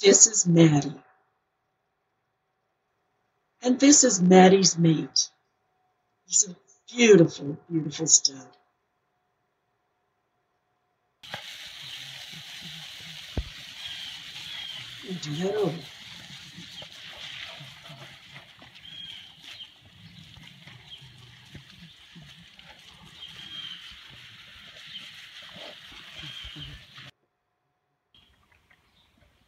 This is Mattie. And this is Mattie's mate. He's a beautiful, beautiful stud. Do that over.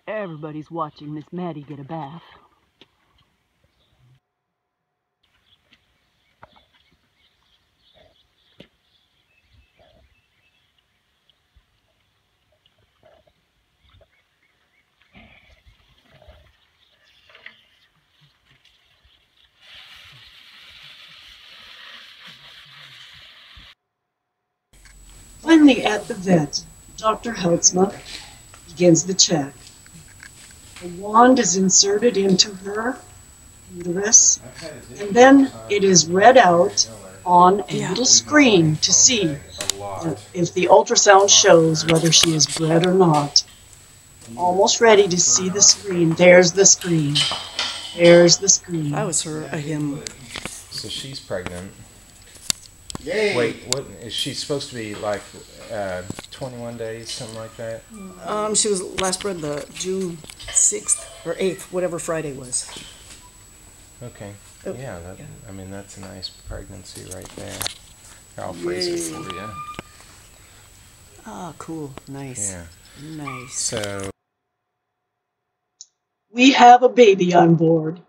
Everybody's watching Miss Mattie get a bath. Finally, at the vet, Dr. Heltzma begins the check. The wand is inserted into her uterus, and then it is read out on a little screen to see if the ultrasound shows whether she is bred or not. Almost ready to see the screen. There's the screen. There's the screen. That was her, a him. So she's pregnant. Wait, what is she supposed to be like? Uh, 21 days, something like that. Um, she was last bred the June sixth or eighth, whatever Friday was. Okay. Oh, yeah, that, yeah. I mean that's a nice pregnancy right there. I'll freeze it for you. Ah, cool, nice, Yeah. nice. So We have a baby on board.